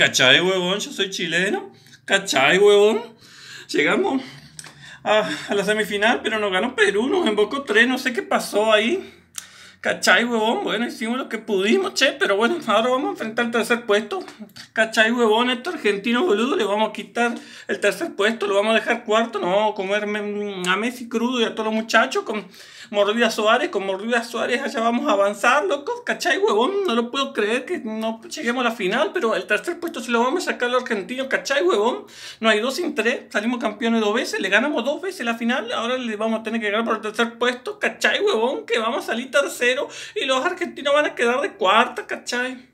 ¿Cachai, huevón? Yo soy chileno. ¿Cachai, huevón? Llegamos a, la semifinal, pero nos ganó Perú, nos embocó tres, no sé qué pasó ahí. ¿Cachai, huevón? Bueno, hicimos lo que pudimos, che, pero bueno, ahora vamos a enfrentar el tercer puesto. ¿Cachai, huevón? Estos argentinos, boludo, le vamos a quitar el tercer puesto, lo vamos a dejar cuarto, no vamos a comerme a Messi crudo y a todos los muchachos con Mordida Suárez, con Mordida Suárez allá vamos a avanzar, loco. ¿Cachai, huevón? No lo puedo creer que no lleguemos a la final, pero el tercer puesto se lo vamos a sacar a los argentinos, ¿cachai, huevón? No hay dos sin tres, salimos campeones dos veces, le ganamos dos veces la final, ahora le vamos a tener que ganar por el tercer puesto, ¿cachai, huevón? Que vamos a salir tercero y los argentinos van a quedar de cuarta, ¿cachai?